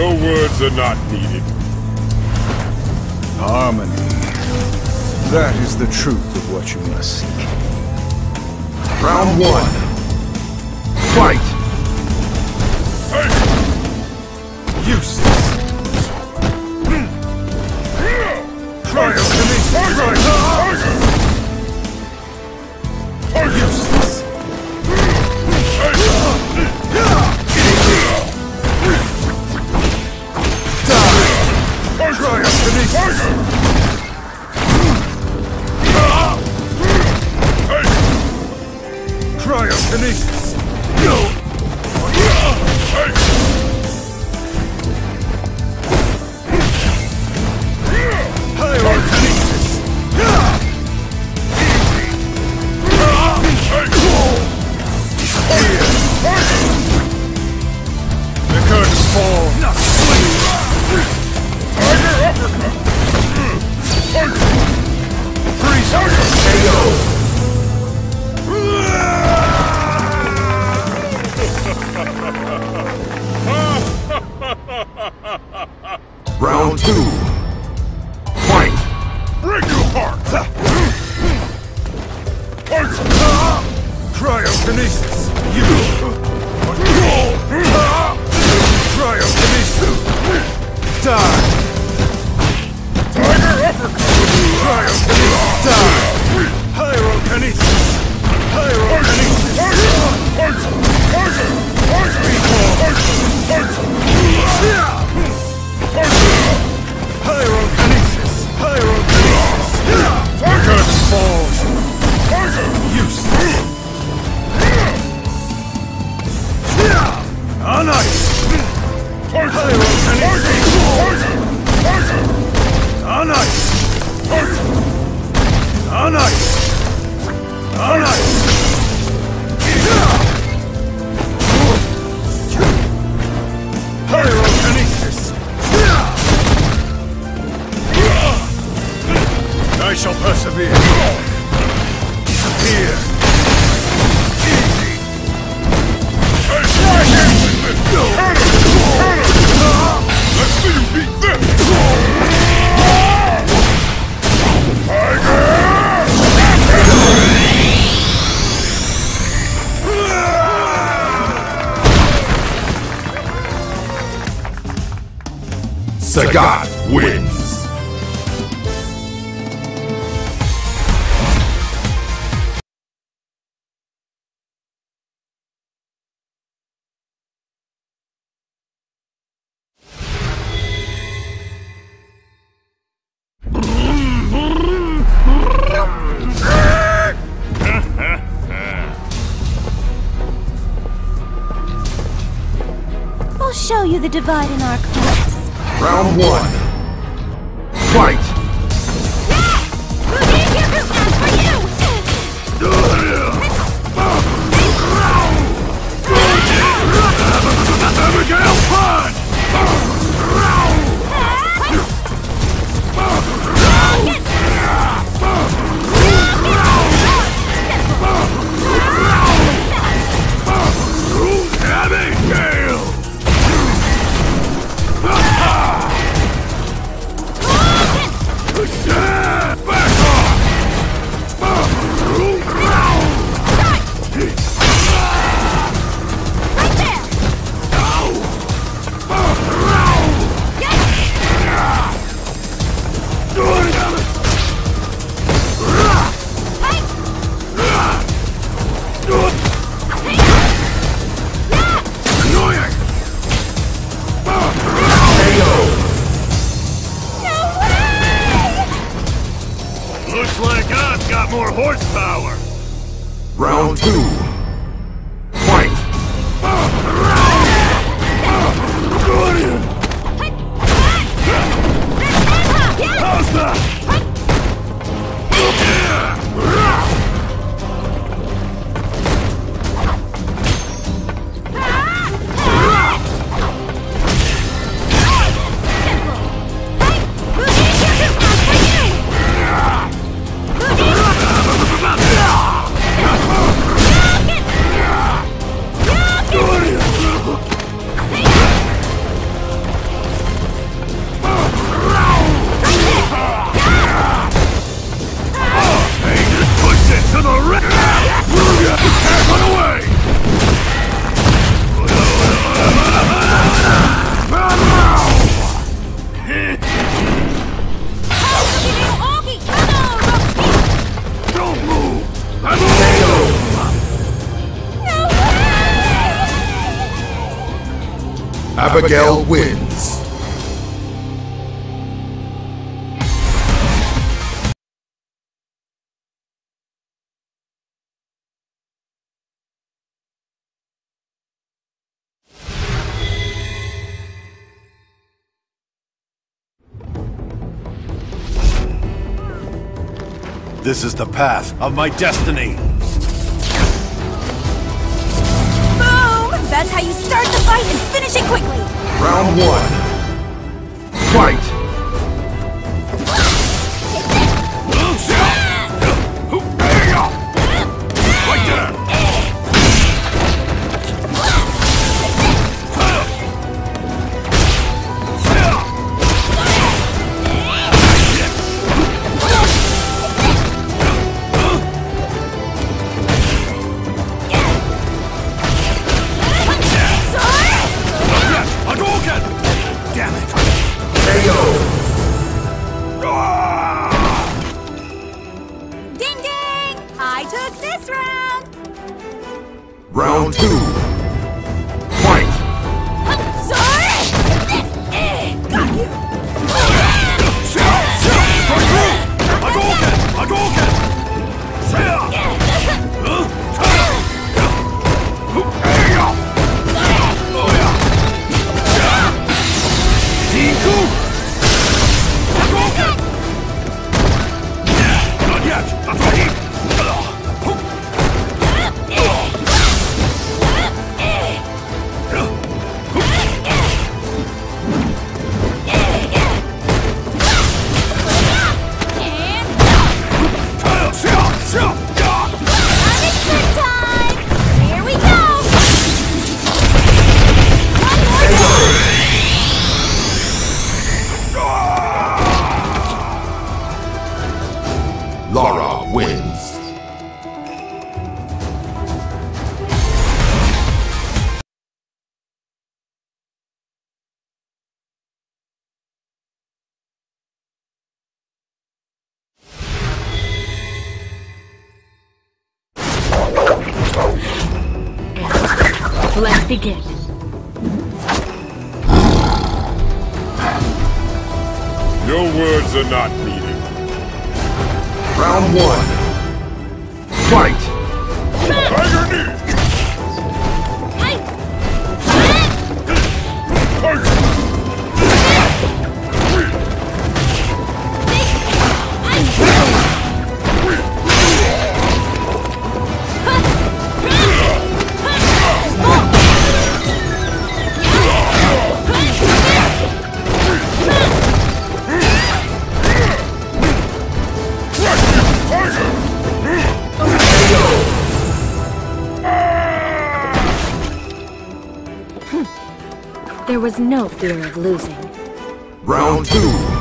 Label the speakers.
Speaker 1: Your words are not needed.
Speaker 2: Harmony. That is the truth of what you must seek. Round one. Fight! Useless! Cryokinesis! Useless!
Speaker 1: ha ha ha
Speaker 2: Sagat wins.
Speaker 3: I'll show you the divide in our class.
Speaker 2: Round one. Fight! Abigail wins.
Speaker 1: This is the path of my destiny.
Speaker 3: That's how you start the fight and finish it quickly!
Speaker 2: Round one. Fight!
Speaker 1: Iku!
Speaker 3: Begin.
Speaker 4: Your words are not needed.
Speaker 2: Round one. Fight!
Speaker 4: Tiger knee!
Speaker 3: There was no fear of losing.
Speaker 2: Round two.